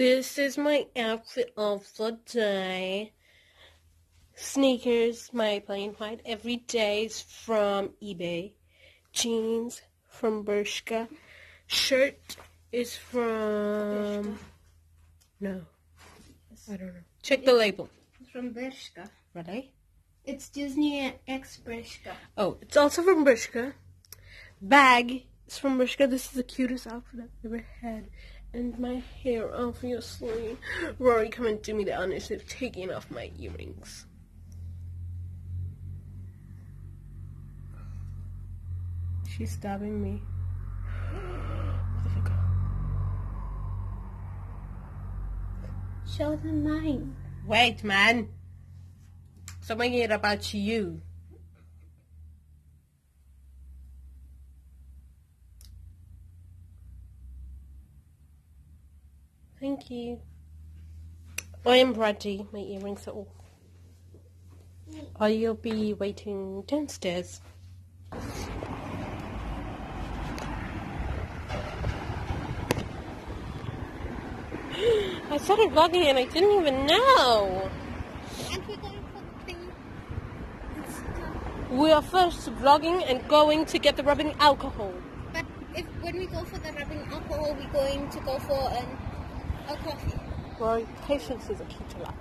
This is my outfit of the day. Sneakers, my plain white everydays from eBay. Jeans from Bershka. Shirt is from... No. I don't know. Check the label. It's from Bershka. Ready? Eh? It's Disney X Bershka. Oh, it's also from Bershka. Bag is from Bershka. This is the cutest outfit I've ever had. And my hair, obviously. Rory, come and do me the honors of taking off my earrings. She's stabbing me. What the fuck? Show them mine. Wait, man. Stop making it about you. Thank you. I am ready. My earrings are off. I'll be waiting downstairs. I started vlogging and I didn't even know. And we're going for the thing. We are first vlogging and going to get the rubbing alcohol. But if when we go for the rubbing alcohol, we're going to go for an, a coffee. Well, patience is a key to life.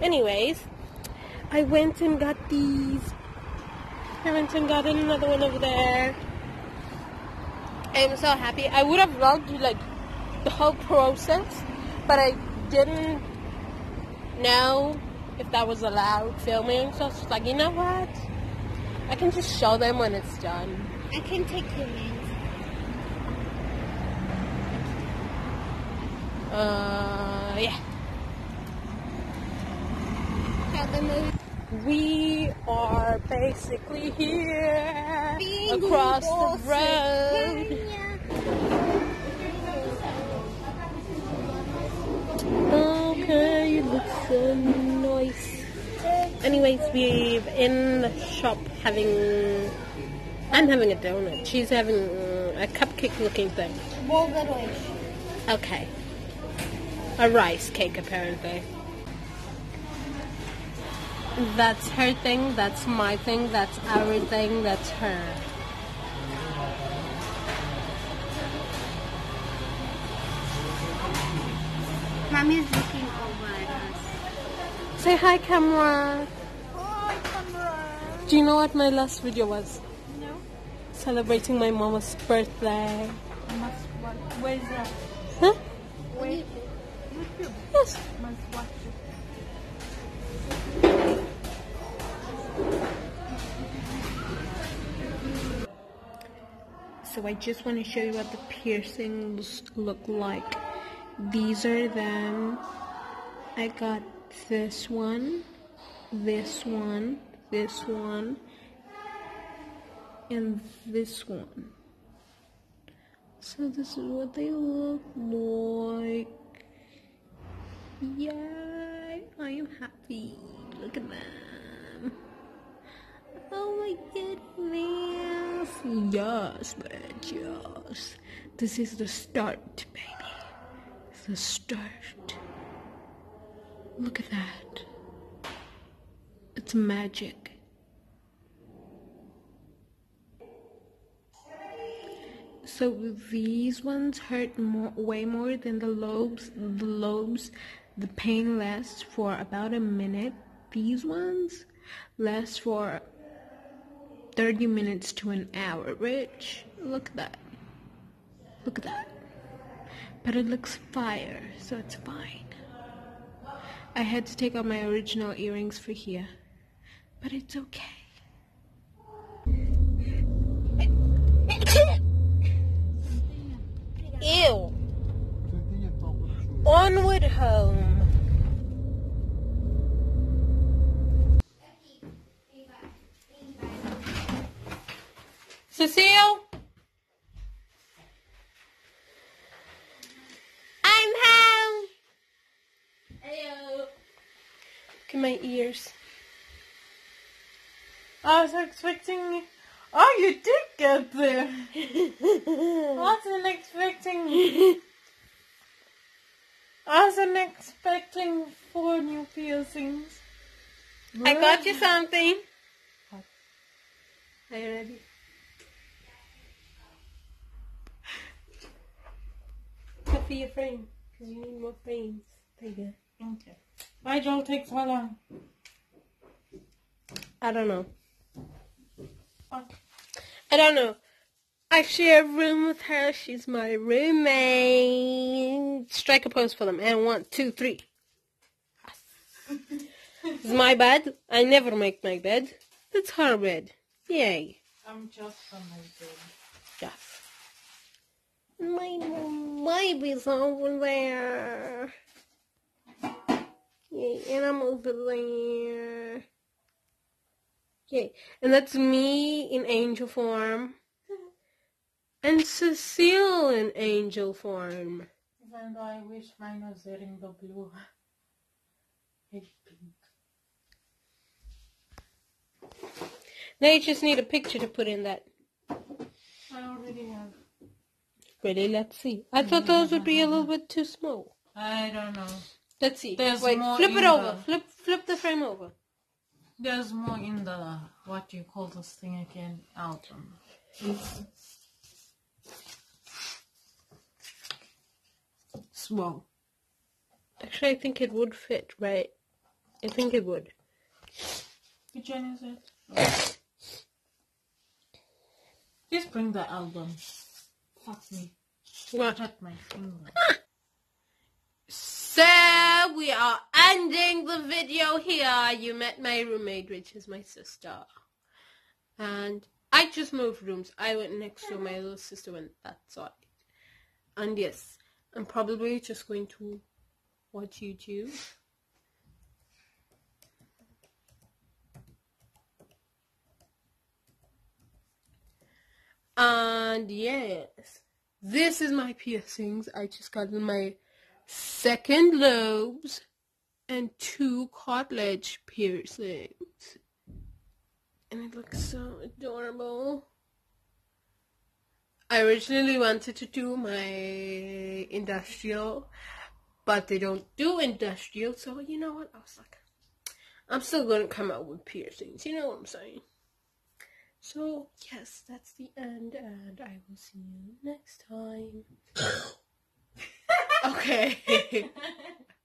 Anyways, I went and got these. I went and got another one over there. I'm so happy. I would have vlogged like the whole process, but I didn't know if that was allowed filming. So I was like, you know what? I can just show them when it's done. I can take your names. Uh, yeah. How the movie. We are basically here Being across the road. Okay, it looks so nice. Anyways, we're in the shop having. I'm having a donut. She's having a cupcake looking thing. Okay. A rice cake, apparently. That's her thing, that's my thing, that's our thing, that's her. Mommy's looking over at us. Say hi, camera. Hi, camera. Do you know what my last video was? No. Celebrating my mama's birthday. Watch. Where's that? Huh? Where? Yes. Must watch it. So I just want to show you what the piercings look like. These are them. I got this one, this one, this one, and this one. So this is what they look like. Yay! I am happy. Look at them. Oh my goodness. Yes, bitch, yes. This is the start, baby. The start. Look at that. It's magic. So these ones hurt more, way more than the lobes. The lobes, the pain lasts for about a minute. These ones last for 30 minutes to an hour, Rich. Look at that. Look at that. But it looks fire, so it's fine. I had to take out my original earrings for here, but it's okay. Ew. Onward home. Cecile? I'm home. Hello. Look at my ears. I was expecting. Oh, you did get there. I wasn't expecting I wasn't expecting four new piercings. I got you something. Are you ready? For your frame, because you need more frames. There you go. Okay. Why do it take so long? I don't know. Oh, I don't know. I share a room with her. She's my roommate. Strike a pose for them. And one, two, three. it's my bed. I never make my bed. It's her bed. Yay. I'm just on my bed. Yes. My baby's over there. Yay, and I'm over there. Yay. And that's me in angel form. And Cecile in angel form. Even though I wish mine was wearing the blue. It's pink. Now you just need a picture to put in that. I already have. Really, eh, let's see. I thought mm, those would be a little bit too small. I don't know. Let's see. There's Wait, more flip it over. the- Flip flip the frame over. There's more in the what do you call this thing again album. Small. Actually, I think it would fit, right? I think it would. Which one is it? Just bring the album. Fuck me. What? Cut my finger. So we are ending the video here. You met my roommate, which is my sister. And I just moved rooms. I went next to my little sister went that side. And yes, I'm probably just going to watch YouTube. And yes, this is my piercings. I just got my second lobes and two cartilage piercings. And it looks so adorable. I originally wanted to do my industrial, but they don't do industrial, so you know what? I was like, I'm still gonna come out with piercings, you know what I'm saying? So, yes, that's the end, and I will see you next time. okay.